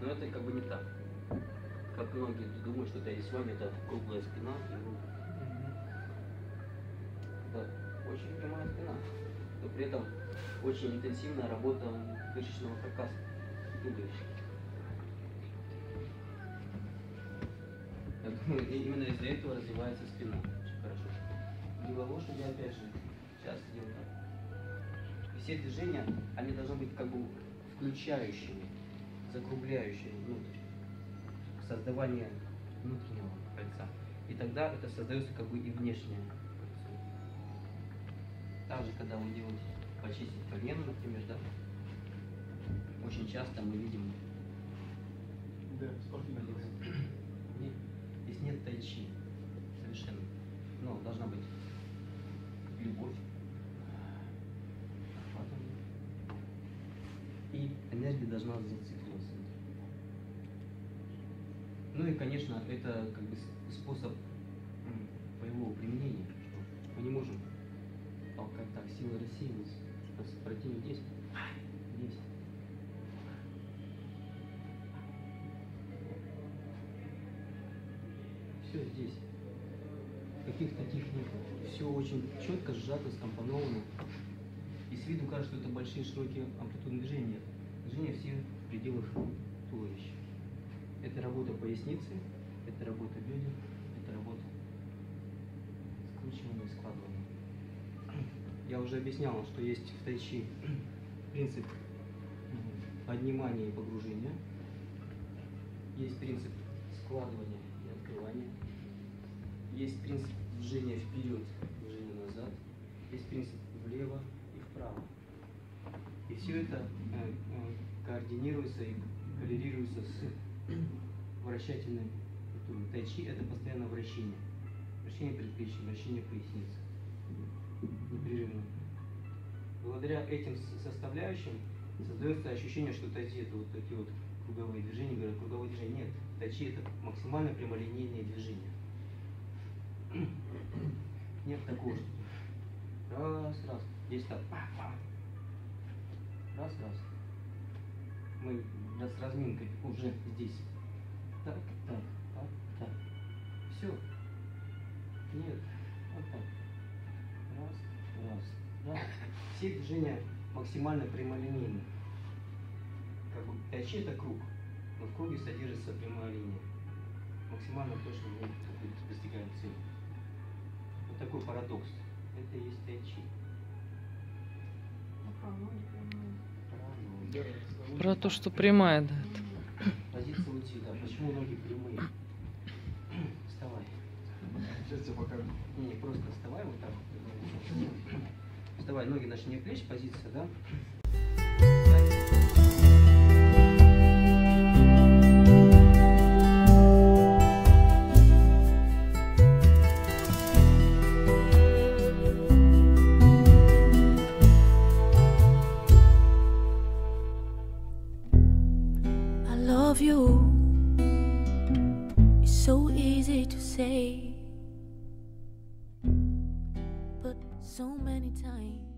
Но это как бы не так. Как многие думают, что это с вами это круглая спина и руки. Да, очень прямая спина. Но при этом очень интенсивная работа дышечного каркаса, туловища. Я думаю, и именно из-за этого развивается спина очень хорошо. Либо лошади, опять же, часто делают так. Все движения, они должны быть как бы включающими, закругляющими внутрь. Создавание внутреннего кольца. И тогда это создается как бы и внешнее кольцо. Также, когда вы делаете почистить колено, например, да, очень часто мы видим Да, нет, здесь нет тайчи. Совершенно. Ну, должна быть любовь. И энергия должна зацикливаться. Ну и, конечно, это как бы способ боевого применения. Что мы не можем толкать так, силы рассеиваются. У нас противник есть. Есть. Все здесь. Каких таких нет. Все очень четко, сжато, скомпоновано. И с виду кажется, что это большие широкие амплитудные движения. Движения все в пределах туловища. Это работа поясницы, это работа бедер, это работа скручивания и складывания. Я уже объяснял, что есть в тайчи принцип поднимания и погружения, есть принцип складывания и открывания, есть принцип движения вперед, движения назад, есть принцип влево и вправо. Все это э, э, координируется и коррелируется с вращательной культурой. Тайчи это постоянное вращение. Вращение предплечья, вращение поясницы. Непрерывно. Благодаря этим составляющим создается ощущение, что тайчи это вот такие вот круговые движения. Говорят, круговые движения. Нет. Тайчи это максимально прямолинейные движения. Нет такого, что раз, раз. Здесь так. па. Раз. Мы с разминкой уже здесь. Так, так, так, так. Все. Нет. Вот так. Раз, раз, раз. Все движения максимально прямолинейны. Как бы тайчи это круг, но в круге содержится прямая линия. Максимально точно мы достигаем цели. Вот такой парадокс. Это есть тайчи. Про то, что прямая, да. Позиция уйти, да. Почему ноги прямые? Вставай. Сейчас тебе покажу. Не, не, просто вставай вот так. Вставай, ноги на ширине плеч, позиция, да? easy to say, but so many times.